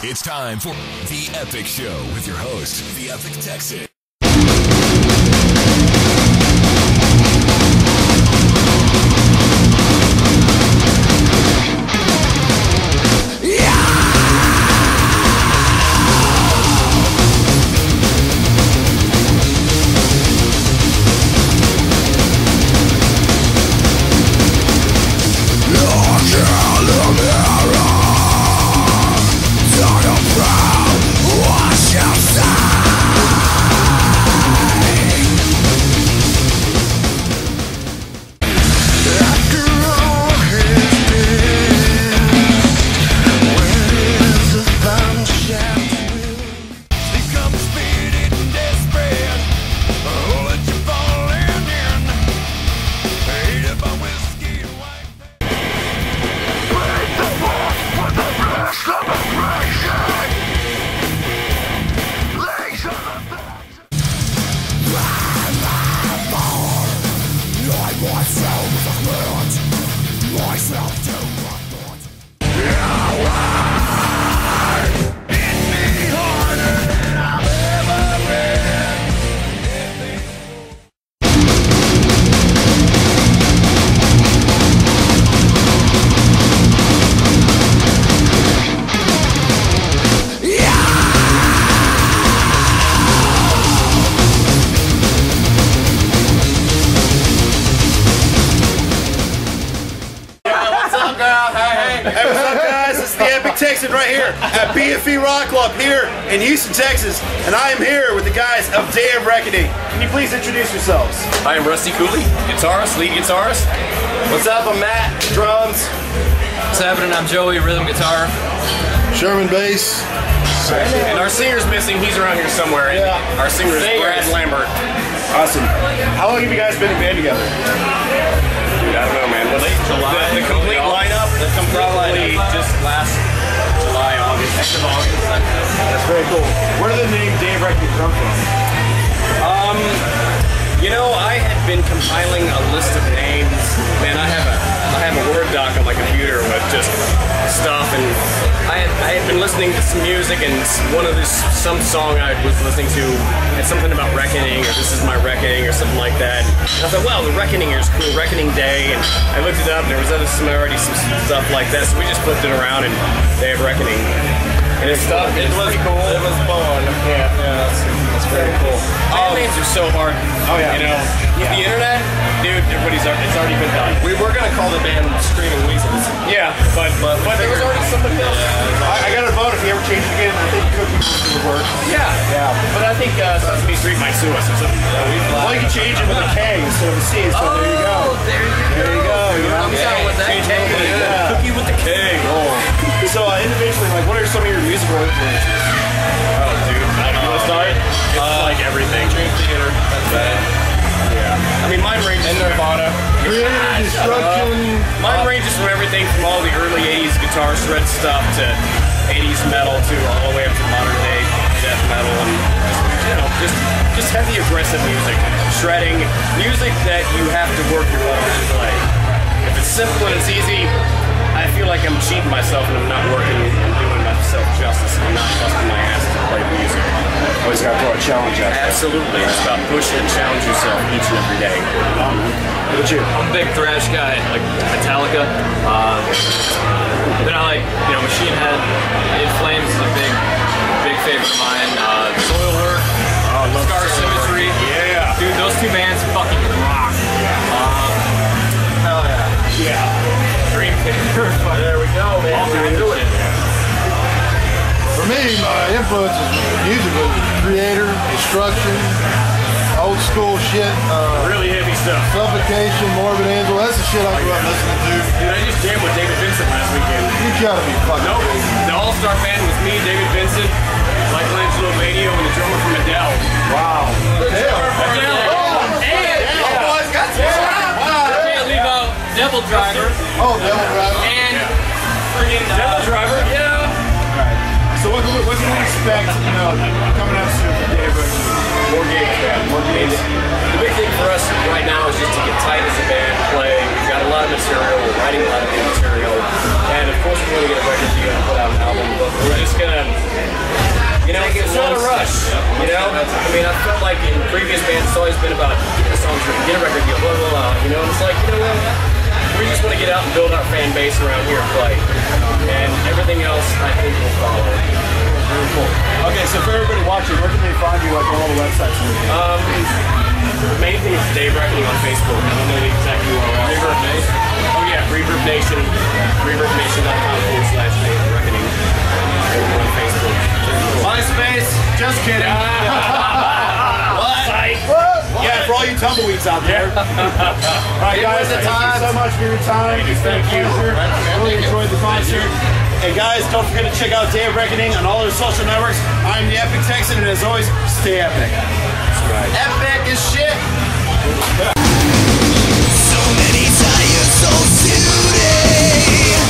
It's time for The Epic Show with your host, The Epic Texan. Hey, what's up, guys? It's the Epic Texan right here at BFE Rock Club here in Houston, Texas, and I am here with the guys of Day of Reckoning. Can you please introduce yourselves? I am Rusty Cooley, guitarist, lead guitarist. What's up? I'm Matt, drums. What's happening? I'm Joey, rhythm guitar. Sherman bass. And our singer's missing. He's around here somewhere. Yeah. Our singer is Brad Lambert. Awesome. How long have you guys been in band together? Dude, I don't know, man. Late July. The, the complete lineup. The complete just last July, August. End of August. That's very cool. Where did the name Day of come from? Um, you know, I had been compiling a list of names. Man, I have just stuff, and I had I had been listening to some music, and one of this some song I was listening to had something about reckoning, or this is my reckoning, or something like that. And I thought, well, the reckoning is cool, Reckoning Day, and I looked it up, and there was other already some stuff like that, so we just flipped it around and Day of Reckoning. And it's stuff. It was cool. It was fun. Yeah, yeah, that's, that's very cool. Band names are so hard. Oh, yeah. You know, with the internet, dude, everybody's al- it's already been done. We were gonna call the band Screaming Weasels. Yeah, but but, there was already somebody else. I, I got a vote if you ever change it again. I think Cookie Monster would work. Yeah, Yeah. but I think uh, Sesame Street might sue us or something. Well, you can change it with a K instead of a C, so there you go. there you There you go. You know? I'm down with that. Change K. are some of your musical influences? Oh, dude. I don't know. Start. It's uh, like everything. Dream Theater. That's bad. Yeah. I mean, mine ranges. And Nirvana. Kreator ah, Destruction. Mine ranges from everything from all the early 80s guitar shred stuff to 80s metal to all the way up to modern day death metal and you know just just heavy aggressive music, shredding music that you have to work your butt off to play. If it's simple and it's easy, I feel like I'm cheating myself and I'm not working and doing myself justice and I'm not busting my ass to play the music. Always got to throw a challenge out there. Absolutely, it's about pushing and challenge yourself each and every day. What about you? I'm a big thrash guy, like Metallica. Uh, then I like, you know, Machine Head. In Flames is a big, big favorite of mine. Uh, me, my influences musically Kreator, Destruction, old school shit, uh, Really heavy stuff. Suffocation, Morbid Angel. That's the shit I grew up listening to. Dude, I just jammed with David Vincent last weekend. You gotta be fucking Nope. crazy. The all-star band was me, David Vincent, Michelangelo Mania, and the drummer from Adele. Wow. Adele. Can't leave out Devil Driver Oh, Devil Driver. and friggin' Devil Driver. Yeah. Expect, you know, coming up soon of Reckoning? More gigs, man. More gigs. The big thing for us right now is just to get tight as a band, play. We've got a lot of material. We're writing a lot of new material. And of course, we're going to get a record deal and put out an album. But we're just going to you know, it's not a rush. you know, I mean, I felt like in previous bands, it's always been about get a song, get a record deal, blah blah blah. You know, and it's like, you know what? We just want to get out and build our fan base around here and play, and everything else I think will follow. Very cool. Okay, so for everybody watching, where can they find you? Like on all the websites. Um, the main thing is Dave Reckoning on Facebook. I don't know the exact URL. Reverb Nation. Oh yeah, Reverb Nation. ReverbNation.com forward slash Dave Reckoning. On Facebook. MySpace. Just kidding. What? Yeah, for all you tumbleweeds out there. all right, guys. Thank you so much for your time. Been a Thank you. Really enjoyed the concert. And guys, don't forget to check out Day of Reckoning on all their social networks. I'm the Epic Texan, and as always, stay epic. Epic is shit. So many tired souls today. Just feel